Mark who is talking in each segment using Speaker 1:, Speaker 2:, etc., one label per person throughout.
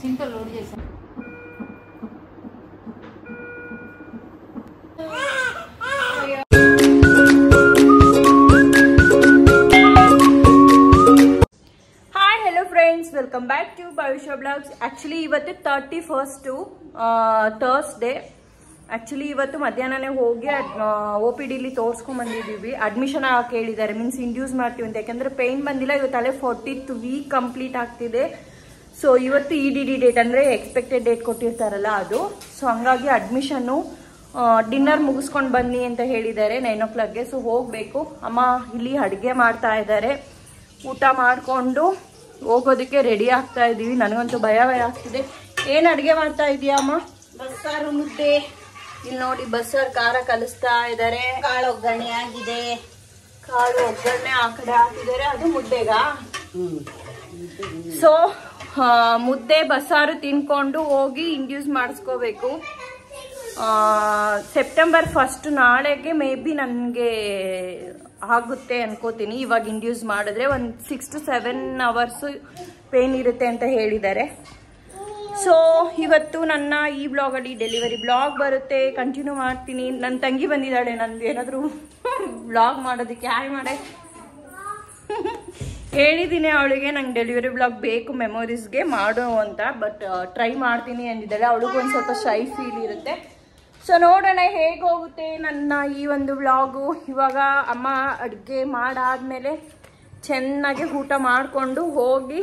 Speaker 1: Simple load చేసాం
Speaker 2: hi hello friends welcome back to Bhavishya blogs actually ಇವತ್ತು thirty first Thursday Actually ಇವತ್ತು ಮಧ್ಯಾಹ್ನನೇ ಹೋಗಿ ಒ ಪಿ ಡಿಲಿ ತೋರಿಸ್ಕೊಂಡ್ಬಂದಿದ್ದೀವಿ ಅಡ್ಮಿಷನ್ ಕೇಳಿದ್ದಾರೆ. ಮೀನ್ಸ್ ಇಂಡ್ಯೂಸ್ ಮಾಡ್ತೀವಿ ಅಂತ. ಯಾಕಂದರೆ ಪೇಯ್ನ್ ಬಂದಿಲ್ಲ. ಇವತ್ತು ಅಲ್ಲೇ ಫೋರ್ಟಿತ್ ವೀಕ್ ಕಂಪ್ಲೀಟ್ ಆಗ್ತಿದೆ. ಸೊ ಇವತ್ತು ಇ ಡಿ ಡಿ ಡೇಟ್ ಅಂದರೆ ಎಕ್ಸ್ಪೆಕ್ಟೆಡ್ ಡೇಟ್ ಕೊಟ್ಟಿರ್ತಾರಲ್ಲ ಅದು. ಸೊ ಹಂಗಾಗಿ ಅಡ್ಮಿಷನ್ನು ಡಿನ್ನರ್ ಮುಗಿಸ್ಕೊಂಡು ಬನ್ನಿ ಅಂತ ಹೇಳಿದ್ದಾರೆ ನೈನ್ ಓ ಕ್ಲಾಕ್ಗೆ ಸೊ ಹೋಗಬೇಕು. ಅಮ್ಮ ಇಲ್ಲಿ ಅಡುಗೆ ಮಾಡ್ತಾ ಇದ್ದಾರೆ. ಊಟ ಮಾಡಿಕೊಂಡು ಹೋಗೋದಕ್ಕೆ ರೆಡಿ ಆಗ್ತಾ ಇದ್ದೀವಿ ನನಗಂತೂ ಭಯ ಭಯ ಆಗ್ತಿದೆ. ಏನು ಅಡುಗೆ ಮಾಡ್ತಾ ಇದೆಯಾ ಅಮ್ಮ?
Speaker 1: ಬಸ್ಸಾರು ಮುದ್ದೆ.
Speaker 2: ಇಲ್ಲಿ ನೋಡಿ ಬಸ್ಸರ್ ಖಾರ ಕಲಿಸ್ತಾ ಇದ್ದಾರೆ
Speaker 1: ಕಾಳು ಒಗ್ಗರಣೆ ಆಗಿದೆ.
Speaker 2: ಕಾಳು ಒಗ್ಗರಣೆ ಆ ಕಡೆ ಹಾಕಿದ್ದಾರೆ. ಅದು ಮುದ್ದೆಗಾ? ಸೊ ಮುದ್ದೆ ಬಸ್ಸಾರು ತಿನ್ಕೊಂಡು ಹೋಗಿ ಇಂಡ್ಯೂಸ್ ಮಾಡಿಸ್ಕೋಬೇಕು. ಸೆಪ್ಟೆಂಬರ್ ಫಸ್ಟ್ ನಾಳೆಗೆ ಮೇ ಬಿ ನನಗೆ ಆಗುತ್ತೆ ಅನ್ಕೋತೀನಿ. ಇವಾಗ ಇಂಡ್ಯೂಸ್ ಮಾಡಿದ್ರೆ ಒಂದು six to seven hours pain ಇರುತ್ತೆ ಅಂತ ಹೇಳಿದ್ದಾರೆ. ಸೊ ಇವತ್ತು ನನ್ನ ಈ ಬ್ಲಾಗಲ್ಲಿ ಡೆಲಿವರಿ ಬ್ಲಾಗ್ ಬರುತ್ತೆ. ಕಂಟಿನ್ಯೂ ಮಾಡ್ತೀನಿ. ನನ್ನ ತಂಗಿ ಬಂದಿದ್ದಾಳೆ. ನಂದು ಏನಾದರೂ ಬ್ಲಾಗ್ ಮಾಡೋದಕ್ಕೆ ಹಾಯ್ ಮಾಡೆ. ಹೇಳಿದ್ದೀನಿ ಅವಳಿಗೆ, ನಂಗೆ ಡೆಲಿವರಿ ಬ್ಲಾಗ್ ಬೇಕು ಮೆಮೊರೀಸ್ಗೆ ಮಾಡು ಅಂತ. ಬಟ್ ಟ್ರೈ ಮಾಡ್ತೀನಿ ಅಂದಿದ್ದಾಳೆ. ಅವಳಿಗೂ ಒಂದು ಸ್ವಲ್ಪ ಶೈ ಫೀಲ್ ಇರುತ್ತೆ. ಸೊ ನೋಡೋಣ ಹೇಗೆ ಹೋಗುತ್ತೆ ನನ್ನ ಈ ಒಂದು ವ್ಲಾಗು ಇವಾಗ ಅಮ್ಮ ಅಡುಗೆ ಮಾಡಾದಮೇಲೆ ಚೆನ್ನಾಗಿ ಊಟ ಮಾಡಿಕೊಂಡು ಹೋಗಿ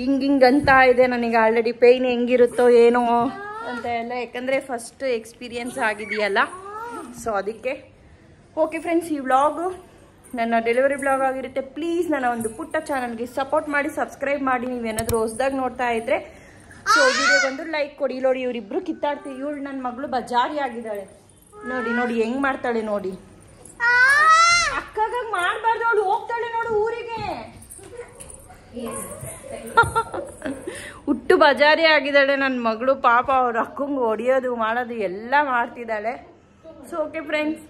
Speaker 2: ಹಿಂಗ್ ಹಿಂಗೆ ಅಂತ ಇದೆ ನನಗೆ ಆಲ್ರೆಡಿ ಪೇಯ್ನ್ ಹೆಂಗಿರುತ್ತೋ ಏನೋ ಅಂತ ಎಲ್ಲ. ಯಾಕಂದರೆ ಫಸ್ಟ್ ಎಕ್ಸ್ಪೀರಿಯನ್ಸ್ ಆಗಿದೆಯಲ್ಲ. ಸೊ ಅದಕ್ಕೆ ಓಕೆ ಫ್ರೆಂಡ್ಸ್ ಈ ವ್ಲಾಗು ನನ್ನ ಡೆಲಿವರಿ ಬ್ಲಾಗ್ ಆಗಿರುತ್ತೆ. ಪ್ಲೀಸ್ ನನ್ನ ಒಂದು ಪುಟ್ಟ ಚಾನಲ್ಗೆ ಸಪೋರ್ಟ್ ಮಾಡಿ ಸಬ್ಸ್ಕ್ರೈಬ್ ಮಾಡಿ. ನೀವು ಏನಾದರೂ ಹೊಸ್ದಾಗಿ ನೋಡ್ತಾ ಇದ್ರೆ ಸೊ ವಿಡಿಯೋಗೊಂದು ಲೈಕ್ ಕೊಡಿ. ನೋಡಿ, ಇವರಿಬ್ರು ಕಿತ್ತಾಡ್ತೀವಿ. ಇವಳು ನನ್ನ ಮಗಳು ಬಜಾರಿ ಆಗಿದ್ದಾಳೆ. ನೋಡಿ ನೋಡಿ, ಹೆಂಗ್ ಮಾಡ್ತಾಳೆ ನೋಡಿ. ಅಕ್ಕಾಗ ಮಾಡಬಾರ್ದು. ಅವಳು ಹೋಗ್ತಾಳೆ ನೋಡು ಊರಿಗೆ. ಹುಟ್ಟು ಬಜಾರಿ ಆಗಿದ್ದಾಳೆ ನನ್ನ ಮಗಳು. ಪಾಪ ಅವ್ರ ಅಕ್ಕಂಗೆ ಹೊಡಿಯೋದು, ಮಾಡೋದು, ಎಲ್ಲ ಮಾಡ್ತಿದ್ದಾಳೆ. So okay friends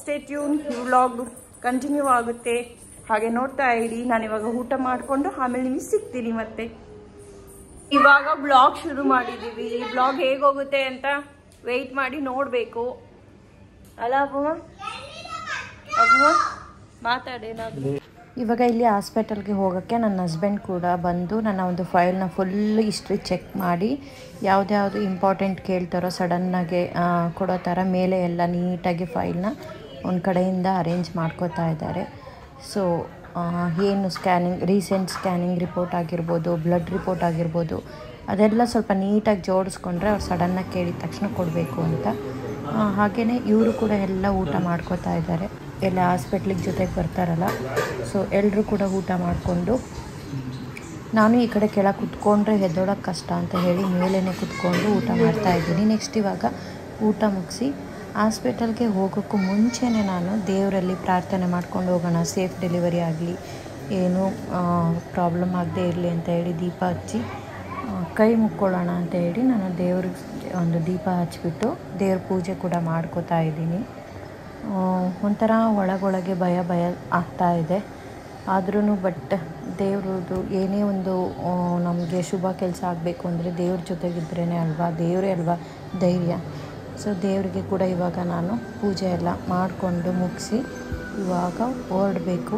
Speaker 2: stay tune vlog continue ಆಗುತ್ತೆ. ಹಾಗೆ ನೋಡ್ತಾ ಇರಿ. ನಾನು ಇವಾಗ ಊಟ ಮಾಡಿಕೊಂಡು ಆಮೇಲೆ ನಿಮಗೆ ಸಿಗ್ತೀನಿ ಮತ್ತೆ. ಇವಾಗ ಬ್ಲಾಗ್ ಶುರು ಮಾಡಿದ್ದೀವಿ ಈ ಬ್ಲಾಗ್ ಹೇಗೋಗುತ್ತೆ ಅಂತ ವೆಯ್ಟ್ ಮಾಡಿ ನೋಡಬೇಕು. ಅಲ್ಲ ಅಬ್ಬಮ್ಮ ಅಬ್ಬಮ್ಮ ಮಾತಾಡೇನಾದ್ರು
Speaker 3: ಇವಾಗ ಇಲ್ಲಿ ಹಾಸ್ಪಿಟಲ್ಗೆ ಹೋಗೋಕ್ಕೆ ನನ್ನ ಹಸ್ಬೆಂಡ್ ಕೂಡ ಬಂದು ನನ್ನ ಒಂದು ಫೈಲ್ನ ಫುಲ್ ಹಿಸ್ಟ್ರಿ ಚೆಕ್ ಮಾಡಿ ಯಾವುದ್ಯಾವುದು ಇಂಪಾರ್ಟೆಂಟ್ ಕೇಳ್ತಾರೋ ಸಡನ್ನಾಗಿ ಕೊಡೋ ಥರ ಮೇಲೆ ಎಲ್ಲ ನೀಟಾಗಿ ಫೈಲ್ನ ಒಂದು ಕಡೆಯಿಂದ ಅರೇಂಜ್ ಮಾಡ್ಕೋತಾ ಇದ್ದಾರೆ. ಸೊ ಏನು ಸ್ಕ್ಯಾನಿಂಗ್ ರೀಸೆಂಟ್ ಸ್ಕ್ಯಾನಿಂಗ್ ರಿಪೋರ್ಟ್ ಆಗಿರ್ಬೋದು ಬ್ಲಡ್ ರಿಪೋರ್ಟ್ ಆಗಿರ್ಬೋದು, ಅದೆಲ್ಲ ಸ್ವಲ್ಪ ನೀಟಾಗಿ ಜೋಡಿಸ್ಕೊಂಡ್ರೆ ಅವ್ರು ಸಡನ್ನಾಗಿ ಕೇಳಿದ ತಕ್ಷಣ ಕೊಡಬೇಕು ಅಂತ. ಹಾಗೆಯೇ ಇವರು ಕೂಡ ಎಲ್ಲ ಊಟ ಮಾಡ್ಕೋತಾ ಇದ್ದಾರೆ. ಎಲ್ಲ ಹಾಸ್ಪಿಟ್ಲಿಗೆ ಜೊತೆಗೆ ಬರ್ತಾರಲ್ಲ. ಸೊ ಎಲ್ಲರೂ ಕೂಡ ಊಟ ಮಾಡಿಕೊಂಡು ನಾನು ಈ ಕಡೆ ಕೆಳಗೆ ಕುತ್ಕೊಂಡ್ರೆ ಹೆದೋಳಕ್ಕೆ ಕಷ್ಟ ಅಂತ ಹೇಳಿ ಮೇಲೇ ಕುತ್ಕೊಂಡು ಊಟ ಮಾಡ್ತಾ ಇದ್ದೀನಿ. ನೆಕ್ಸ್ಟ್ ಇವಾಗ ಊಟ ಮುಗಿಸಿ ಹಾಸ್ಪಿಟಲ್ಗೆ ಹೋಗೋಕ್ಕೂ ಮುಂಚೆನೇ ನಾನು ದೇವರಲ್ಲಿ ಪ್ರಾರ್ಥನೆ ಮಾಡ್ಕೊಂಡು ಹೋಗೋಣ. ಸೇಫ್ ಡೆಲಿವರಿ ಆಗಲಿ, ಏನು ಪ್ರಾಬ್ಲಮ್ ಆಗದೆ ಇರಲಿ ಅಂತ ಹೇಳಿ ದೀಪ ಹಚ್ಚಿ ಕೈ ಮುಕ್ಕೊಳ್ಳೋಣ ಅಂತ ಹೇಳಿ ನಾನು ದೇವ್ರಿಗೆ ಒಂದು ದೀಪ ಹಚ್ಚಿಬಿಟ್ಟು ದೇವ್ರ ಪೂಜೆ ಕೂಡ ಮಾಡ್ಕೋತಾ ಇದ್ದೀನಿ. ಒಂಥರ ಒಳಗೊಳಗೆ ಭಯ ಭಯ ಆಗ್ತಾ ಇದೆ. ಆದ್ರೂ ಬಟ್ ದೇವ್ರದ್ದು ಏನೇ ಒಂದು ನಮಗೆ ಶುಭ ಕೆಲಸ ಆಗಬೇಕು ಅಂದರೆ ದೇವ್ರ ಜೊತೆಗಿದ್ರೇ ಅಲ್ವಾ? ದೇವರೇ ಅಲ್ವಾ ಧೈರ್ಯ? ಸೊ ದೇವರಿಗೆ ಕೂಡ ಇವಾಗ ನಾನು ಪೂಜೆ ಎಲ್ಲ ಮಾಡಿಕೊಂಡು ಮುಗಿಸಿ ಇವಾಗ ಹೊರಡಬೇಕು.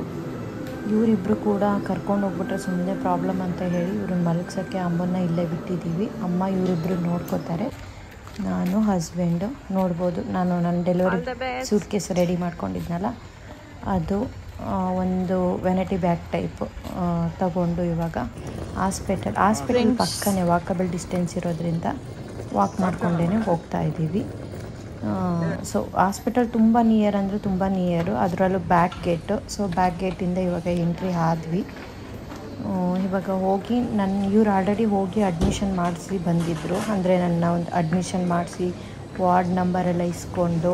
Speaker 3: ಇವರಿಬ್ಬರು ಕೂಡ ಕರ್ಕೊಂಡು ಹೋಗ್ಬಿಟ್ರೆ ಸುಮ್ಮನೆ ಪ್ರಾಬ್ಲಮ್ ಅಂತ ಹೇಳಿ ಇವ್ರನ್ನ ಮಲಗ್ಸೋಕ್ಕೆ ಅಮ್ಮನ್ನ ಇಲ್ಲೇ ಬಿಟ್ಟಿದ್ದೀವಿ. ಅಮ್ಮ ಇವರಿಬ್ಬರು ನೋಡ್ಕೋತಾರೆ. ನಾನು ಹಸ್ಬೆಂಡು ನೋಡ್ಬೋದು. ನಾನು ನನ್ನ ಡೆಲಿವರಿ ಸೂಟ್ ಕೇಸ್ ರೆಡಿ ಮಾಡ್ಕೊಂಡಿದ್ನಲ್ಲ. ಅದು ಒಂದು ವೆನಟಿ ಬ್ಯಾಗ್ ಟೈಪ್ ತಗೊಂಡು ಇವಾಗ ಹಾಸ್ಪಿಟಲ್ ಹಾಸ್ಪಿಟಲ್ ಪಕ್ಕನೇ ವಾಕಬಲ್ ಡಿಸ್ಟೆನ್ಸ್ ಇರೋದ್ರಿಂದ ವಾಕ್ ಮಾಡ್ಕೊಂಡೇ ಹೋಗ್ತಾ ಇದ್ದೀವಿ. ಸೊ ಹಾಸ್ಪಿಟಲ್ ತುಂಬ ನಿಯರ್ ಅಂದರೆ ತುಂಬ ನಿಯರು ಅದರಲ್ಲೂ ಬ್ಯಾಕ್ ಗೇಟು ಸೊ ಬ್ಯಾಕ್ ಗೇಟಿಂದ ಇವಾಗ ಎಂಟ್ರಿ ಆದ್ವಿ. ಇವಾಗ ಹೋಗಿ ನನ್ನ ಇವ್ರು ಆಲ್ರೆಡಿ ಹೋಗಿ ಅಡ್ಮಿಷನ್ ಮಾಡಿಸಿ ಬಂದಿದ್ದರು ಅಂದರೆ ನನ್ನ ಒಂದು ಅಡ್ಮಿಷನ್ ಮಾಡಿಸಿ ವಾರ್ಡ್ ನಂಬರೆಲ್ಲ ಇಸ್ಕೊಂಡು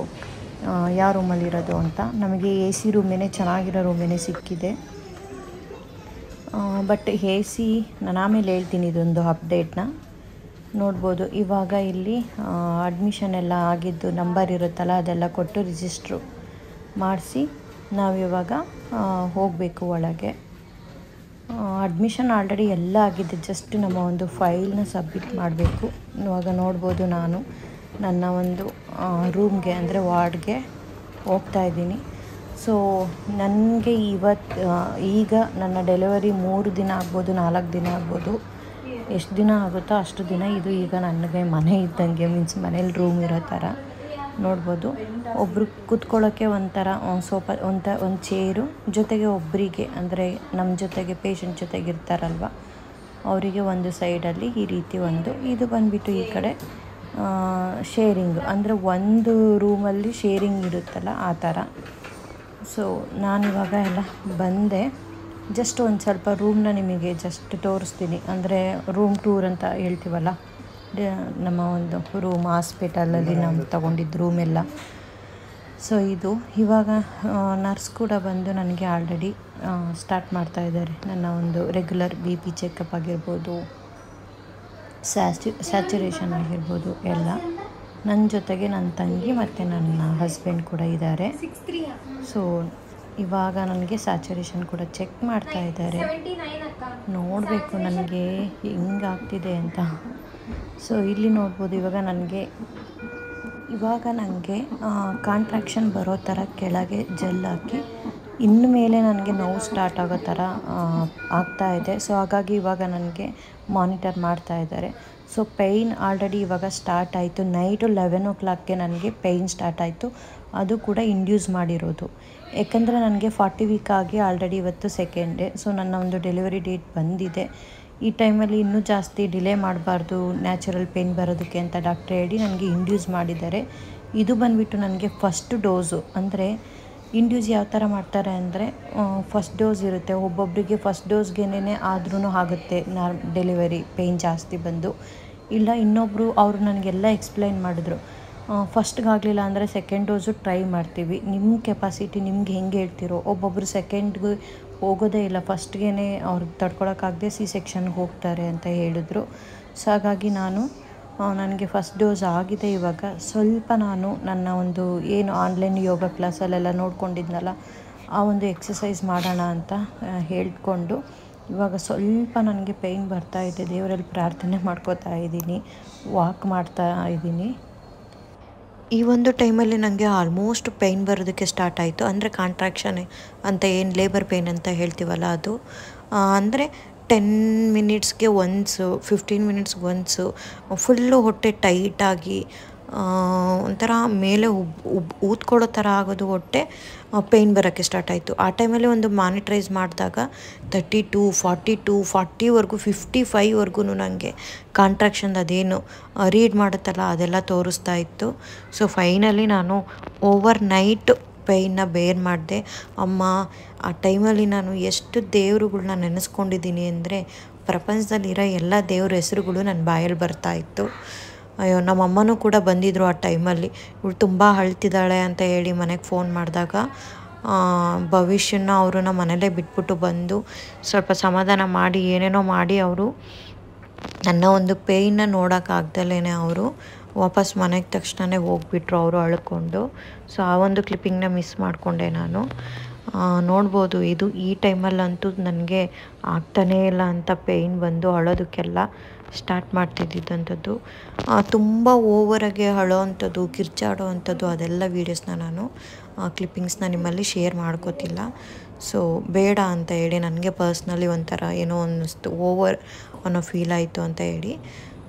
Speaker 3: ಯಾವ ರೂಮಲ್ಲಿರೋದು ಅಂತ. ನಮಗೆ ಎ ಸಿ ರೂಮೇನೆ ಚೆನ್ನಾಗಿರೋ ರೂಮೇನೆ ಸಿಕ್ಕಿದೆ. ಬಟ್ ಎ ಸಿ ನಾನು ಆಮೇಲೆ ಹೇಳ್ತೀನಿ ಇದೊಂದು ಅಪ್ಡೇಟ್ನ ನೋಡ್ಬೋದು, ಇವಾಗ ಇಲ್ಲಿ ಅಡ್ಮಿಷನ್ ಎಲ್ಲ ಆಗಿದ್ದು ನಂಬರ್ ಇರುತ್ತಲ್ಲ, ಅದೆಲ್ಲ ಕೊಟ್ಟು ರಿಜಿಸ್ಟ್ರು ಮಾಡಿಸಿ ನಾವಿವಾಗ ಹೋಗಬೇಕು ಒಳಗೆ. ಅಡ್ಮಿಷನ್ ಆಲ್ರೆಡಿ ಎಲ್ಲ ಆಗಿದೆ. ಜಸ್ಟ್ ನಮ್ಮ ಒಂದು ಫೈಲ್ನ ಸಬ್ಮಿಟ್ ಮಾಡಬೇಕು. ಇವಾಗ ನೋಡ್ಬೋದು ನಾನು. ನನ್ನ ಒಂದು ರೂಮ್ಗೆ ಅಂದರೆ ವಾರ್ಡ್ಗೆ ಹೋಗ್ತಾ ಇದ್ದೀನಿ. ಸೊ ನನಗೆ ಇವತ್ತು ಈಗ ನನ್ನ ಡೆಲಿವರಿ ಮೂರು ದಿನ ಆಗ್ಬೋದು, ನಾಲ್ಕು ದಿನ ಆಗ್ಬೋದು. ಎಷ್ಟು ದಿನ ಆಗುತ್ತೋ ಅಷ್ಟು ದಿನ ಇದು ಈಗ ನನಗೆ ಮನೆ ಇದ್ದಂಗೆ ಮೀನ್ಸ್ ಮನೇಲಿ ರೂಮ್ ಇರೋ ಥರ. ನೋಡ್ಬೋದು. ಒಬ್ಬರು ಕೂತ್ಕೊಳ್ಳೋಕ್ಕೆ ಒಂಥರ ಸೋಫಾ ಒಂಥ ಒಂದು ಚೇರು. ಜೊತೆಗೆ ಒಬ್ಬರಿಗೆ ಅಂದರೆ ನಮ್ಮ ಜೊತೆಗೆ ಪೇಷಂಟ್ ಜೊತೆಗೆ ಇರ್ತಾರಲ್ವ, ಅವರಿಗೆ ಒಂದು ಸೈಡಲ್ಲಿ ಈ ರೀತಿ ಒಂದು. ಇದು ಬಂದುಬಿಟ್ಟು ಈ ಕಡೆ ಶೇರಿಂಗ್ ಅಂದರೆ ಒಂದು ರೂಮಲ್ಲಿ ಶೇರಿಂಗ್ ಇರುತ್ತಲ್ಲ ಆ ಥರ. ಸೊ ನಾನಿವಾಗ ಎಲ್ಲ ಬಂದೆ. ಜಸ್ಟ್ ಒಂದು ಸ್ವಲ್ಪ ರೂಮ್ನ ನಿಮಗೆ ಜಸ್ಟ್ ತೋರಿಸ್ತೀನಿ. ಅಂದರೆ ರೂಮ್ ಟೂರ್ ಅಂತ ಹೇಳ್ತೀವಲ್ಲ ನಮ್ಮ ಒಂದು ರೂಮ್ ಹಾಸ್ಪಿಟಲಲ್ಲಿ ನಾವು ತಗೊಂಡಿದ್ದು ರೂಮ್ ಎಲ್ಲ. ಸೊ ಇದು ಇವಾಗ ನರ್ಸ್ ಕೂಡ ಬಂದು ನನಗೆ ಆಲ್ರೆಡಿ ಸ್ಟಾರ್ಟ್ ಮಾಡ್ತಾ ಇದ್ದಾರೆ. ನನ್ನ ಒಂದು ರೆಗ್ಯುಲರ್ ಬಿ ಪಿ ಚೆಕಪ್ ಆಗಿರ್ಬೋದು ಸ್ಯಾಚು ಸ್ಯಾಚುರೇಷನ್ ಆಗಿರ್ಬೋದು ಎಲ್ಲ. ನನ್ನ ಜೊತೆಗೆ ನನ್ನ ತಂಗಿ ಮತ್ತು ನನ್ನ ಹಸ್ಬೆಂಡ್ ಕೂಡ ಇದ್ದಾರೆ. ಸೊ ಇವಾಗ ನನಗೆ ಸ್ಯಾಚುರೇಷನ್ ಕೂಡ ಚೆಕ್ ಮಾಡ್ತಾ ಇದ್ದಾರೆ. ನೋಡಬೇಕು ನನಗೆ ಹೆಂಗಾಗ್ತಿದೆ ಅಂತ. ಸೊ ಇಲ್ಲಿ ನೋಡ್ಬೋದು, ಇವಾಗ ನನಗೆ ಇವಾಗ ನನಗೆ ಕಾಂಟ್ರಾಕ್ಷನ್ ಬರೋ ಥರ ಕೆಳಗೆ ಜೆಲ್ ಹಾಕಿ, ಇನ್ನು ಮೇಲೆ ನನಗೆ ನೋವು ಸ್ಟಾರ್ಟ್ ಆಗೋ ಥರ ಆಗ್ತಾ ಇದೆ. ಸೊ ಹಾಗಾಗಿ ಇವಾಗ ನನಗೆ ಮಾನಿಟರ್ ಮಾಡ್ತಾ ಇದ್ದಾರೆ. ಸೊ ಪೈನ್ ಆಲ್ರೆಡಿ ಇವಾಗ ಸ್ಟಾರ್ಟ್ ಆಯಿತು. ನೈಟು ಲೆವೆನ್ ಓ ಕ್ಲಾಕ್ಗೆ ನನಗೆ ಪೈನ್ ಸ್ಟಾರ್ಟ್ ಆಯಿತು. ಅದು ಕೂಡ ಇಂಡ್ಯೂಸ್ ಮಾಡಿರೋದು. ಯಾಕಂದರೆ ನನಗೆ ಫಾರ್ಟಿ ವೀಕ್ ಆಗಿ ಆಲ್ರೆಡಿ ಇವತ್ತು ಸೆಕೆಂಡ್ ಸೊ ನನ್ನ ಒಂದು ಡೆಲಿವರಿ ಡೇಟ್ ಬಂದಿದೆ. ಈ ಟೈಮಲ್ಲಿ ಇನ್ನೂ ಜಾಸ್ತಿ ಡಿಲೇ ಮಾಡಬಾರ್ದು, ನ್ಯಾಚುರಲ್ ಪೇನ್ ಬರೋದಕ್ಕೆ ಅಂತ ಡಾಕ್ಟ್ರ್ ಹೇಳಿ ನನಗೆ ಇಂಡ್ಯೂಸ್ ಮಾಡಿದ್ದಾರೆ. ಇದು ಬಂದುಬಿಟ್ಟು ನನಗೆ ಫಸ್ಟ್ ಡೋಸು. ಅಂದರೆ ಇಂಡ್ಯೂಸ್ ಯಾವ ಥರ ಮಾಡ್ತಾರೆ ಅಂದರೆ ಫಸ್ಟ್ ಡೋಸ್ ಇರುತ್ತೆ. ಒಬ್ಬೊಬ್ಬರಿಗೆ ಫಸ್ಟ್ ಡೋಸ್ಗೆನೇ ಆದ್ರೂ ಆಗುತ್ತೆ. ನಾರ್, ಡೆಲಿವರಿ ಪೇಯ್ನ್ ಜಾಸ್ತಿ ಬಂದು. ಇಲ್ಲ ಇನ್ನೊಬ್ಬರು ಅವರು ನನಗೆಲ್ಲ ಎಕ್ಸ್ಪ್ಲೈನ್ ಮಾಡಿದ್ರು. ಫಸ್ಟ್ಗಾಗಲಿಲ್ಲ ಅಂದರೆ ಸೆಕೆಂಡ್ ಡೋಸು ಟ್ರೈ ಮಾಡ್ತೀವಿ. ನಿಮ್ಮ ಕೆಪಾಸಿಟಿ ನಿಮ್ಗೆ ಹೆಂಗೆ ಹೇಳ್ತಿರೋ ಒಬ್ಬೊಬ್ಬರು ಸೆಕೆಂಡ್ಗೆ ಹೋಗೋದೇ ಇಲ್ಲ. ಫಸ್ಟ್ಗೆ ಅವ್ರಿಗೆ ತಡ್ಕೊಳಕ್ಕಾಗದೆ ಸಿ ಸೆಕ್ಷನ್ಗೆ ಹೋಗ್ತಾರೆ ಅಂತ ಹೇಳಿದ್ರು. ಸೊ ಹಾಗಾಗಿ ನಾನು ನನಗೆ ಫಸ್ಟ್ ಡೋಸ್ ಆಗಿದೆ ಇವಾಗ. ಸ್ವಲ್ಪ ನಾನು ನನ್ನ ಒಂದು ಏನು ಆನ್ಲೈನ್ ಯೋಗ ಕ್ಲಾಸಲ್ಲೆಲ್ಲ ನೋಡ್ಕೊಂಡಿದ್ನಲ್ಲ, ಆ ಒಂದು ಎಕ್ಸಸೈಸ್ ಮಾಡೋಣ ಅಂತ ಹೇಳಿಕೊಂಡು ಇವಾಗ ಸ್ವಲ್ಪ ನನಗೆ ಪೇಯ್ನ್ ಬರ್ತಾ ಇದೆ. ದೇವರಲ್ಲಿ ಪ್ರಾರ್ಥನೆ ಮಾಡ್ಕೋತಾ ಇದ್ದೀನಿ. ವಾಕ್ ಮಾಡ್ತಾ ಇದ್ದೀನಿ. ಈ ಒಂದು ಟೈಮಲ್ಲಿ ನನಗೆ ಆಲ್ಮೋಸ್ಟ್ ಪೇಯ್ನ್ ಬರೋದಕ್ಕೆ ಸ್ಟಾರ್ಟ್ ಆಯಿತು. ಅಂದರೆ ಕಾಂಟ್ರಾಕ್ಷನ್ ಅಂತ ಏನು ಲೇಬರ್ ಪೇಯ್ನ್ ಅಂತ ಹೇಳ್ತೀವಲ್ಲ ಅದು. ಅಂದರೆ ten ಮಿನಿಟ್ಸ್ಗೆ once fifteen minutes once full ಹೊಟ್ಟೆ ಟೈಟಾಗಿ ಒಂಥರ ಮೇಲೆ ಉಬ್ ಉಬ್, ಊದ್ಕೊಳ್ಳೋ ಥರ ಆಗೋದು ಹೊಟ್ಟೆ ಪೇಯ್ನ್ ಬರೋಕ್ಕೆ ಸ್ಟಾರ್ಟ್ ಆಯಿತು. ಆ ಟೈಮಲ್ಲಿ ಒಂದು ಮಾನಿಟ್ರೈಸ್ ಮಾಡಿದಾಗ ತರ್ಟಿ ಟು ಫಾರ್ಟಿ ಟು ಫಾರ್ಟಿವರೆಗೂ ಫಿಫ್ಟಿ ಫೈವ್ವರೆಗೂ ನನಗೆ ಕಾಂಟ್ರಾಕ್ಷನ್ ಅದೇನು ರೀಡ್ ಮಾಡುತ್ತಲ್ಲ, ಅದೆಲ್ಲ ತೋರಿಸ್ತಾ ಇತ್ತು. ಸೊ ಫೈನಲಿ ನಾನು ಓವರ್ ನೈಟ್ ಪೈನ್ನ ಬೇರ್ ಮಾಡಿದೆ. ಅಮ್ಮ, ಆ ಟೈಮಲ್ಲಿ ನಾನು ಎಷ್ಟು ದೇವರುಗಳನ್ನ ನೆನೆಸ್ಕೊಂಡಿದ್ದೀನಿ ಅಂದರೆ ಪ್ರಪಂಚದಲ್ಲಿರೋ ಎಲ್ಲ ದೇವ್ರ ಹೆಸರುಗಳು ನನ್ನ ಬಾಯಲ್ಲಿ ಬರ್ತಾ ಇತ್ತು. ಅಯ್ಯೋ, ನಮ್ಮ ಅಮ್ಮನೂ ಕೂಡ ಬಂದಿದ್ದರು ಆ ಟೈಮಲ್ಲಿ. ಇವಳು ತುಂಬ ಅಳ್ತಿದ್ದಾಳೆ ಅಂತ ಹೇಳಿ ಮನೆಗೆ ಫೋನ್ ಮಾಡಿದಾಗ ಭವಿಷ್ಯನ ಅವ್ರನ್ನ ಮನೇಲೇ ಬಿಟ್ಬಿಟ್ಟು ಬಂದು ಸ್ವಲ್ಪ ಸಮಾಧಾನ ಮಾಡಿ, ಏನೇನೋ ಮಾಡಿ ಅವರು ನನ್ನ ಒಂದು ಪೇಯ್ನ ನೋಡೋಕ್ಕಾಗ್ದಲೇ ಅವರು. ವಾಪಸ್ ಮನೆಗೆ ತಕ್ಷಣವೇ ಹೋಗ್ಬಿಟ್ರು ಅವರು ಅಳ್ಕೊಂಡು. ಸೊ ಆ ಒಂದು ಕ್ಲಿಪ್ಪಿಂಗ್ನ ಮಿಸ್ ಮಾಡಿಕೊಂಡೆ ನಾನು. ನೋಡ್ಬೋದು, ಇದು ಈ ಟೈಮಲ್ಲಂತೂ ನನಗೆ ಆಗ್ತಾನೇ ಇಲ್ಲ ಅಂತ ಪೇಯ್ನ್ ಬಂದು ಅಳೋದಕ್ಕೆಲ್ಲ. ಸ್ಟಾರ್ಟ್ ಮಾಡ್ತಿದ್ದಂಥದ್ದು ತುಂಬ ಓವರಾಗಿ ಅಳೋ ಅಂಥದ್ದು, ಕಿರ್ಚಾಡೋ ಅಂಥದ್ದು, ಅದೆಲ್ಲ ವೀಡಿಯೋಸ್ನ ನಾನು ಕ್ಲಿಪ್ಪಿಂಗ್ಸ್ನ ನಿಮ್ಮಲ್ಲಿ ಶೇರ್ ಮಾಡ್ಕೋತಿಲ್ಲ. ಸೊ ಬೇಡ ಅಂತ ಹೇಳಿ, ನನಗೆ ಪರ್ಸ್ನಲಿ ಒಂಥರ ಏನೋ ಅನ್ನಿಸ್ತು ಓವರ್ ಅನ್ನೋ ಫೀಲ್ ಆಯಿತು ಅಂತ ಹೇಳಿ.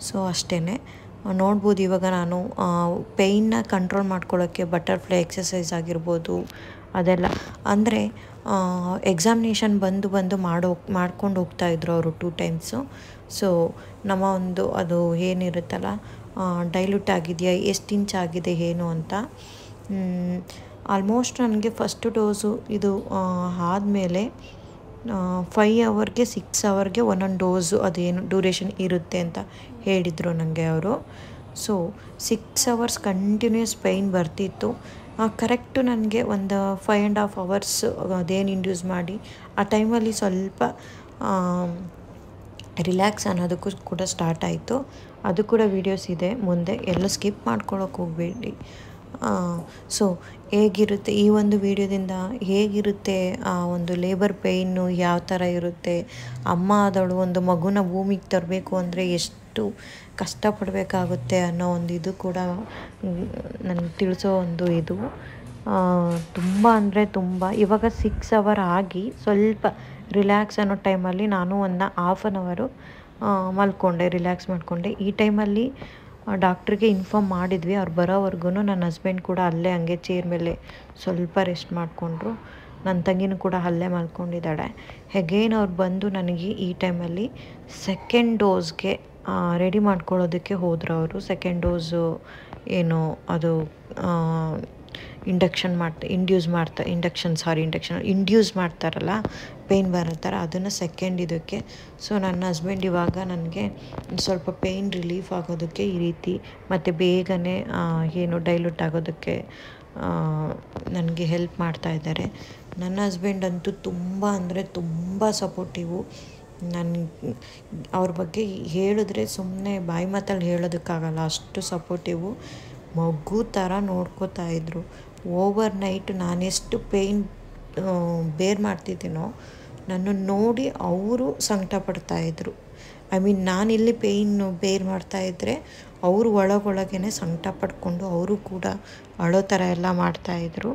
Speaker 3: ಸೊ ಅಷ್ಟೇ ನೋಡ್ಬೋದು ಇವಾಗ ನಾನು ಪೇಯ್ನ ಕಂಟ್ರೋಲ್ ಮಾಡ್ಕೊಳ್ಳೋಕ್ಕೆ ಬಟರ್ಫ್ಲೈ ಎಕ್ಸಸೈಸ್ ಆಗಿರ್ಬೋದು, ಅದೆಲ್ಲ. ಅಂದರೆ ಎಕ್ಸಾಮಿನೇಷನ್ ಬಂದು ಬಂದು ಮಾಡೋ, ಮಾಡ್ಕೊಂಡು ಹೋಗ್ತಾಯಿದ್ರು ಅವರು ಟೂ ಟೈಮ್ಸು ಸೊ ನಮ್ಮ ಒಂದು ಅದು ಏನಿರುತ್ತಲ್ಲ ಡೈಲ್ಯೂಟ್ ಆಗಿದೆಯಾ, ಎಷ್ಟು ಇಂಚ್ ಆಗಿದೆ ಏನು ಅಂತ. ಆಲ್ಮೋಸ್ಟ್ ನನಗೆ ಫಸ್ಟ್ ಡೋಸು ಇದು ಆದಮೇಲೆ ಫೈ ಅವರ್ಗೆ ಸಿಕ್ಸ್ ಅವರ್ಗೆ ಒಂದೊಂದು ಡೋಸು ಅದೇನು ಡ್ಯೂರೇಷನ್ ಇರುತ್ತೆ ಅಂತ ಹೇಳಿದರು ನನಗೆ ಅವರು. So six hours continuous pain ಬರ್ತಿತ್ತು. ಕರೆಕ್ಟು ನನಗೆ ಒಂದು ಫೈವ್ ಆ್ಯಂಡ್ ಹಾಫ್ ಅವರ್ಸ್ ಅದೇನು ಇಂಡ್ಯೂಸ್ ಮಾಡಿ, ಆ ಟೈಮಲ್ಲಿ ಸ್ವಲ್ಪ ರಿಲ್ಯಾಕ್ಸ್ ಅನ್ನೋದಕ್ಕೂ ಕೂಡ ಸ್ಟಾರ್ಟ್ ಆಯಿತು. ಅದು ಕೂಡ ವೀಡಿಯೋಸ್ ಇದೆ. ಮುಂದೆ ಎಲ್ಲ ಸ್ಕಿಪ್ ಮಾಡ್ಕೊಳ್ಳೋಕೆ ಹೋಗಬೇಡಿ. ಸೊ, ಹೇಗಿರುತ್ತೆ ಈ ಒಂದು ವಿಡಿಯೋದಿಂದ ಹೇಗಿರುತ್ತೆ ಆ ಒಂದು ಲೇಬರ್ ಪೇಯ್ನು ಯಾವ ಥರ ಇರುತ್ತೆ? ಅಮ್ಮ ಆದವಳು ಒಂದು ಮಗುನ ಭೂಮಿಗೆ ತರಬೇಕು ಅಂದರೆ ಎಷ್ಟು ಕಷ್ಟಪಡಬೇಕಾಗುತ್ತೆ ಅನ್ನೋ ಒಂದು ಇದು ಕೂಡ ನನಗೆ ತಿಳಿಸೋ ಒಂದು ಇದು. ತುಂಬ ಅಂದರೆ ತುಂಬ. ಇವಾಗ ಸಿಕ್ಸ್ ಅವರ್ ಆಗಿ ಸ್ವಲ್ಪ ರಿಲ್ಯಾಕ್ಸ್ ಅನ್ನೋ ಟೈಮಲ್ಲಿ ನಾನು ಒಂದು ಹಾಫ್ ಆನ್ ಅವರು ಮಲ್ಕೊಂಡೆ, ರಿಲ್ಯಾಕ್ಸ್ ಮಾಡಿಕೊಂಡೆ. ಈ ಟೈಮಲ್ಲಿ ಡಾಕ್ಟ್ರಿಗೆ ಇನ್ಫಾರ್ಮ್ ಮಾಡಿದ್ವಿ. ಅವ್ರು ಬರೋವರೆಗೂ ನನ್ನ ಹಸ್ಬೆಂಡ್ ಕೂಡ ಅಲ್ಲೇ ಹಂಗೆ ಚೇರ್ ಮೇಲೆ ಸ್ವಲ್ಪ ರೆಸ್ಟ್ ಮಾಡಿಕೊಂಡ್ರು. ನನ್ನ ತಂಗಿನೂ ಕೂಡ ಅಲ್ಲೇ ಮಲ್ಕೊಂಡಿದ್ದಾಳೆ. ಹೆಗೇನ್ ಅವ್ರು ಬಂದು ನನಗೆ ಈ ಟೈಮಲ್ಲಿ ಸೆಕೆಂಡ್ ಡೋಸ್ಗೆ ರೆಡಿ ಮಾಡ್ಕೊಳ್ಳೋದಕ್ಕೆ ಹೋದರು ಅವರು. ಸೆಕೆಂಡ್ ಡೋಸು ಏನು ಅದು ಇಂಡಕ್ಷನ್ ಮಾಡ್ತಾ ಇಂಡ್ಯೂಸ್ ಮಾಡ್ತಾ ಇಂಡಕ್ಷನ್ ಸಾರಿ ಇಂಡಕ್ಷನ್ ಇಂಡ್ಯೂಸ್ ಮಾಡ್ತಾರಲ್ಲ ಪೇಯ್ನ್ ಬರೋ ಥರ ಅದನ್ನು ಸೆಕೆಂಡ್ ಇದಕ್ಕೆ. ಸೊ ನನ್ನ ಹಸ್ಬೆಂಡ್ ಇವಾಗ ನನಗೆ ಸ್ವಲ್ಪ ಪೇಯ್ನ್ ರಿಲೀಫ್ ಆಗೋದಕ್ಕೆ ಈ ರೀತಿ, ಮತ್ತು ಬೇಗನೆ ಏನು ಡೈಲ್ಯೂಟ್ ಆಗೋದಕ್ಕೆ ನನಗೆ ಹೆಲ್ಪ್ ಮಾಡ್ತಾ ಇದ್ದಾರೆ. ನನ್ನ ಹಸ್ಬೆಂಡ್ ಅಂತೂ ತುಂಬ ಅಂದರೆ ತುಂಬ ಸಪೋರ್ಟಿವು ನನ್ನ ಅವ್ರ ಬಗ್ಗೆ ಹೇಳಿದ್ರೆ ಸುಮ್ಮನೆ ಬಾಯಿ ಮಾತಲ್ಲಿ ಹೇಳೋದಕ್ಕಾಗಲ್ಲ, ಅಷ್ಟು ಸಪೋರ್ಟಿವು ಮಗು ಥರ ನೋಡ್ಕೋತಾ ಇದ್ರು. ಓವರ್ ನೈಟ್ ನಾನೆಷ್ಟು ಪೇಯ್ನ್ ಬೇರ್ ಮಾಡ್ತಿದ್ದೀನೋ ನನ್ನ ನೋಡಿ ಅವರು ಸಂಕಟ ಪಡ್ತಾಯಿದ್ರು ಐ ಮೀನ್ ನಾನಿಲ್ಲಿ ಪೇಯ್ನ್ ಬೇರ್ ಮಾಡ್ತಾಯಿದ್ರೆ ಅವರು ಒಳಗೊಳಗೇ ಸಂಕಟ ಪಡ್ಕೊಂಡು ಅವರು ಕೂಡ ಅಳೋ ಥರ ಎಲ್ಲ ಮಾಡ್ತಾಯಿದ್ರು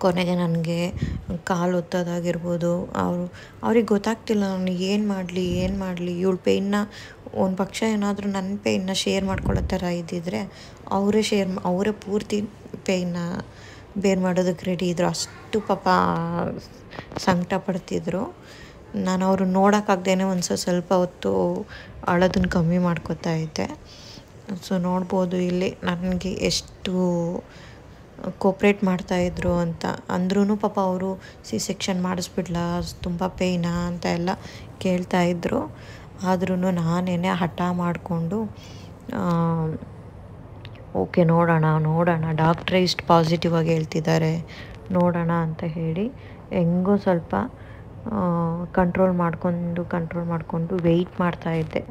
Speaker 3: ಕೊನೆಗೆ ನನಗೆ ಕಾಲು ಒತ್ತೋದಾಗಿರ್ಬೋದು, ಅವರು, ಅವ್ರಿಗೆ ಗೊತ್ತಾಗ್ತಿಲ್ಲ ನಾನು ಏನು ಮಾಡಲಿ ಏನು ಮಾಡಲಿ, ಇವಳು ಪೇಯ್ನ ಒಂದು ಪಕ್ಷ ಏನಾದರೂ ನನ್ನ ಪೇಯ್ನ ಶೇರ್ ಮಾಡ್ಕೊಳ್ಳೋ ಥರ ಇದ್ದಿದ್ರೆ ಅವರೇ ಶೇರ್ ಅವರೇ ಪೂರ್ತಿ ಪೇಯ್ನ ಬೇರ್ ಮಾಡೋದಕ್ಕೆ ರೆಡಿ ಇದ್ದರು ಅಷ್ಟು ಪಾಪ ಸಂಕಟ ಪಡ್ತಿದ್ರು. ನಾನು ಅವರು ನೋಡೋಕ್ಕಾಗ್ದೇ ಒಂದು ಸ್ವಲ್ಪ ಹೊತ್ತು ಅಳೋದನ್ನು ಕಮ್ಮಿ ಮಾಡ್ಕೋತಾ ಇದ್ದೆ. ಸೊ ನೋಡ್ಬೋದು ಇಲ್ಲಿ ನನಗೆ ಎಷ್ಟು ಕೋಪ್ರೇಟ್ ಮಾಡ್ತಾಯಿದ್ರು ಅಂತ. ಅಂದ್ರೂ ಪಾಪ ಅವರು ಸಿ ಸೆಕ್ಷನ್ ಮಾಡಿಸ್ಬಿಡ್ಲ, ತುಂಬ ಪೇಯ್ನಾ ಅಂತ ಎಲ್ಲ ಕೇಳ್ತಾಯಿದ್ರು ಆದ್ರೂ ನಾನೇ ಹಠ ಮಾಡಿಕೊಂಡು ಓಕೆ ನೋಡೋಣ ನೋಡೋಣ. ಡಾಕ್ಟ್ರೇ ಇಷ್ಟು ಪಾಸಿಟಿವ್ ಆಗಿ ಹೇಳ್ತಿದ್ದಾರೆ, ನೋಡೋಣ ಅಂತ ಹೇಳಿ ಹೆಂಗೋ ಸ್ವಲ್ಪ ಕಂಟ್ರೋಲ್ ಮಾಡಿಕೊಂಡು ಕಂಟ್ರೋಲ್ ಮಾಡಿಕೊಂಡು ವೆಯ್ಟ್ ಮಾಡ್ತಾಯಿದ್ದೆ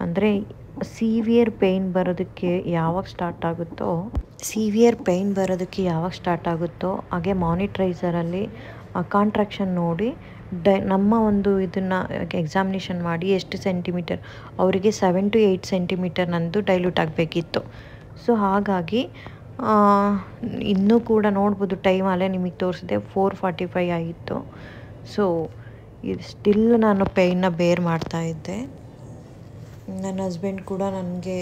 Speaker 3: ಅಂದರೆ ಸಿವಿಯರ್ ಪೇಯ್ನ್ ಬರೋದಕ್ಕೆ ಯಾವಾಗ ಸ್ಟಾರ್ಟ್ ಆಗುತ್ತೋ ಸಿವಿಯರ್ ಪೇಯ್ನ್ ಬರೋದಕ್ಕೆ ಯಾವಾಗ ಸ್ಟಾರ್ಟ್ ಆಗುತ್ತೋ, ಹಾಗೆ ಮಾನಿಟ್ರೈಸರಲ್ಲಿ ಕಾಂಟ್ರಾಕ್ಷನ್ ನೋಡಿ ಡ, ನಮ್ಮ ಒಂದು ಇದನ್ನು ಎಕ್ಸಾಮಿನೇಷನ್ ಮಾಡಿ ಎಷ್ಟು ಸೆಂಟಿಮೀಟರ್ ಅವರಿಗೆ ಸೆವೆನ್ ಟು ಏಯ್ಟ್ ಸೆಂಟಿಮೀಟರ್ ನಂದು ಡೈಲ್ಯೂಟ್ ಆಗಬೇಕಿತ್ತು. ಸೊ ಹಾಗಾಗಿ ಇನ್ನೂ ಕೂಡ ನೋಡ್ಬೋದು ಟೈಮ್ ಅಲ್ಲೇ ನಿಮಗೆ ತೋರಿಸಿದೆ ಫೋರ್ ಫಾರ್ಟಿ ಫೈ ಆಗಿತ್ತು. ಸೊ ಇದು ಸ್ಟಿಲ್ ನಾನು ಪೇಯ್ನ ಬೇರ್ ಮಾಡ್ತಾಯಿದ್ದೆ ನನ್ನ ಹಸ್ಬೆಂಡ್ ಕೂಡ ನನಗೆ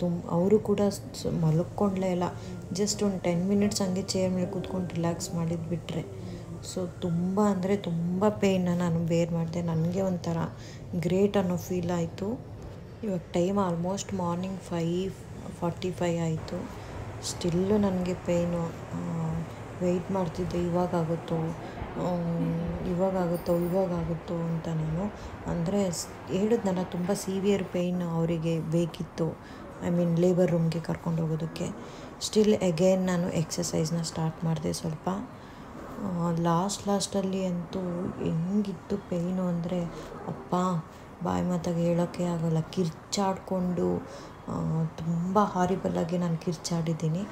Speaker 3: ತುಂಬ ಅವರು ಕೂಡ ಮಲಕ್ಕೊಂಡ್ಲೇ ಇಲ್ಲ. ಜಸ್ಟ್ ಒಂದು ಟೆನ್ ಮಿನಿಟ್ಸ್ ಹಂಗೆ ಚೇರ್ ಮೇಲೆ ಕೂತ್ಕೊಂಡು ರಿಲ್ಯಾಕ್ಸ್ ಮಾಡಿದ್ದು ಬಿಟ್ಟರೆ ಸೊ ತುಂಬ ಅಂದರೆ ತುಂಬ ಪೇಯ್ನ ನಾನು ಬೇರ್ ಮಾಡಿದೆ. ನನಗೆ ಒಂಥರ ಗ್ರೇಟ್ ಅನ್ನೋ ಫೀಲ್ ಆಯಿತು. ಇವಾಗ time almost morning five forty five ಆಯಿತು. ಸ್ಟಿಲ್ಲು ನನಗೆ ಪೇಯ್ನು ವೆಯ್ಟ್ ಮಾಡ್ತಿದ್ದೆ. ಇವಾಗಾಗುತ್ತೋ ಇವಾಗಾಗುತ್ತೋ ಇವಾಗಾಗುತ್ತೋ ಅಂತ ನಾನು. ಅಂದರೆ ಹೇಳಿದ್ನಲ್ಲ ತುಂಬ ಸೀವಿಯರ್ ಪೇಯ್ನ್ ಅವರಿಗೆ ಬೇಕಿತ್ತು. ಐ ಮೀನ್ ಲೇಬರ್ ರೂಮ್ಗೆ ಕರ್ಕೊಂಡು ಹೋಗೋದಕ್ಕೆ. ಸ್ಟಿಲ್ ಅಗೇನ್ ನಾನು ಎಕ್ಸಸೈಸ್ನ ಸ್ಟಾರ್ಟ್ ಮಾಡಿದೆ ಸ್ವಲ್ಪ. ಲಾಸ್ಟ್ ಲಾಸ್ಟಲ್ಲಿ ಅಂತೂ ಹೆಂಗಿತ್ತು ಪೇಯ್ನು ಅಂದರೆ, ಅಪ್ಪ, ಬಾಯಿ ಮಾತಾಗಿ ಹೇಳೋಕ್ಕೆ ಆಗೋಲ್ಲ. ಕಿರ್ಚಾಡಿಕೊಂಡು ತುಂಬ ಹಾರಿಬಲಾಗಿ ನಾನು ಕಿರ್ಚಾಡಿದ್ದೀನಿ.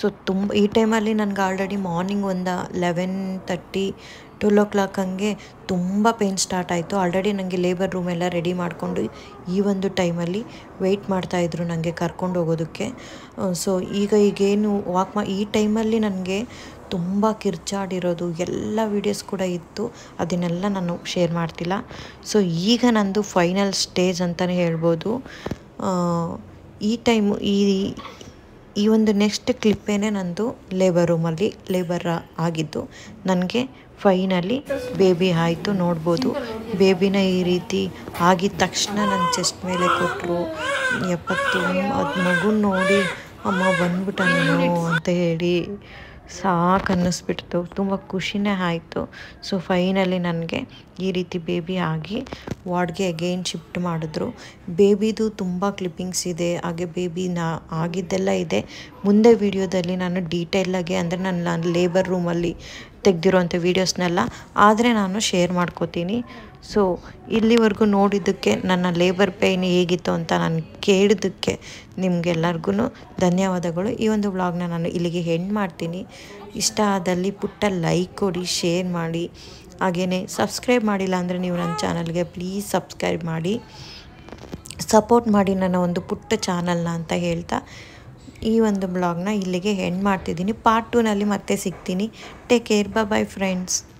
Speaker 3: ಸೊ ತುಂಬ, ಈ ಟೈಮಲ್ಲಿ ನನಗೆ ಆಲ್ರೆಡಿ ಮಾರ್ನಿಂಗ್ ಒಂದು eleven thirty twelve o'clock ಹಂಗೆ ತುಂಬ ಪೇಯ್ನ್ ಸ್ಟಾರ್ಟ್ ಆಯಿತು. ಆಲ್ರೆಡಿ ನನಗೆ ಲೇಬರ್ ರೂಮ್ ಎಲ್ಲ ರೆಡಿ ಮಾಡಿಕೊಂಡು ಈ ಒಂದು ಟೈಮಲ್ಲಿ ವೆಯ್ಟ್ ಮಾಡ್ತಾಯಿದ್ರು ನನಗೆ ಕರ್ಕೊಂಡು ಹೋಗೋದಕ್ಕೆ. ಸೊ ಈಗ ಈಗೇನು ವಾಕ್ ಮಾ, ಈ ಟೈಮಲ್ಲಿ ನನಗೆ ತುಂಬ ಕಿರ್ಚಾಡಿರೋದು, ಎಲ್ಲ ವೀಡಿಯೋಸ್ ಕೂಡ ಇತ್ತು. ಅದನ್ನೆಲ್ಲ ನಾನು ಶೇರ್ ಮಾಡ್ತಿಲ್ಲ. ಸೊ ಈಗ ನಂದು ಫೈನಲ್ ಸ್ಟೇಜ್ ಅಂತಲೇ ಹೇಳ್ಬೋದು. ಈ ಟೈಮು ಈ ಈ ಒಂದು ನೆಕ್ಸ್ಟ್ ಕ್ಲಿಪ್ಪೇನೆ ನಂದು ಲೇಬರ್ ರೂಮಲ್ಲಿ ಲೇಬರ್ ಆಗಿದ್ದು, ನನಗೆ ಫೈನಲಿ ಬೇಬಿ ಆಯಿತು, ನೋಡ್ಬೋದು. ಬೇಬಿನ ಈ ರೀತಿ ಆಗಿದ ತಕ್ಷಣ ನನ್ನ ಚೆಸ್ಟ್ ಮೇಲೆ ಕೊಟ್ಟರು ಎಪ್ಪತ್ತು ಅದು ಮಗು ನೋಡಿ, ಅಮ್ಮ ಬಂದ್ಬಿಟ್ಟ ನಾನು ಅಂತ ಹೇಳಿ. ಸಾಕು ಅನ್ನಿಸ್ಬಿಡ್ತು. ತುಂಬ ಖುಷಿನೇ ಆಯಿತು. ಸೊ ಫೈನಲಿ ನನಗೆ ಈ ರೀತಿ ಬೇಬಿ ಆಗಿ ವಾರ್ಡ್ಗೆ ಅಗೈನ್ ಶಿಫ್ಟ್ ಮಾಡಿದ್ರು. ಬೇಬಿದು ತುಂಬ ಕ್ಲಿಪ್ಪಿಂಗ್ಸ್ ಇದೆ. ಹಾಗೆ ಬೇಬಿನ ಆಗಿದ್ದೆಲ್ಲ ಇದೆ. ಮುಂದೆ ವಿಡಿಯೋದಲ್ಲಿ ನಾನು ಡೀಟೇಲಾಗಿ ಅಂದರೆ ನನ್ನ ನಾನು ಲೇಬರ್ ರೂಮಲ್ಲಿ ತೆಗೆದಿರೋಂಥ ವೀಡಿಯೋಸ್ನೆಲ್ಲ ಆದರೆ ನಾನು ಶೇರ್ ಮಾಡ್ಕೋತೀನಿ. ಸೊ ಇಲ್ಲಿವರೆಗೂ ನೋಡಿದ್ದಕ್ಕೆ, ನನ್ನ ಲೇಬರ್ ಪೇಯ್ನ್ ಹೇಗಿತ್ತು ಅಂತ ನಾನು ಕೇಳಿದ್ದಕ್ಕೆ ನಿಮಗೆಲ್ಲರಿಗೂ ಧನ್ಯವಾದಗಳು. ಈ ಒಂದು ವ್ಲಾಗ್ನ ನಾನು ಇಲ್ಲಿಗೆ ಹೆಣ್ಣು ಮಾಡ್ತೀನಿ. ಇಷ್ಟ ಆದಲ್ಲಿ ಪುಟ್ಟ ಲೈಕ್ ಕೊಡಿ ಶೇರ್ ಮಾಡಿ. ಹಾಗೆಯೇ ಸಬ್ಸ್ಕ್ರೈಬ್ ಮಾಡಿಲ್ಲ ಅಂದರೆ ನೀವು ನನ್ನ ಚಾನಲ್ಗೆ ಪ್ಲೀಸ್ ಸಬ್ಸ್ಕ್ರೈಬ್ ಮಾಡಿ. ಸಪೋರ್ಟ್ ಮಾಡಿ ನನ್ನ ಒಂದು ಪುಟ್ಟ ಚಾನಲ್ನ ಅಂತ ಹೇಳ್ತಾ ಈ ಒಂದು ಬ್ಲಾಗ್ನ ಇಲ್ಲಿಗೆ ಹೆಂಡ್ ಮಾಡ್ತಿದ್ದೀನಿ. ಪಾರ್ಟ್ ಟೂನಲ್ಲಿ ಮತ್ತೆ ಸಿಗ್ತೀನಿ. Take care bye friends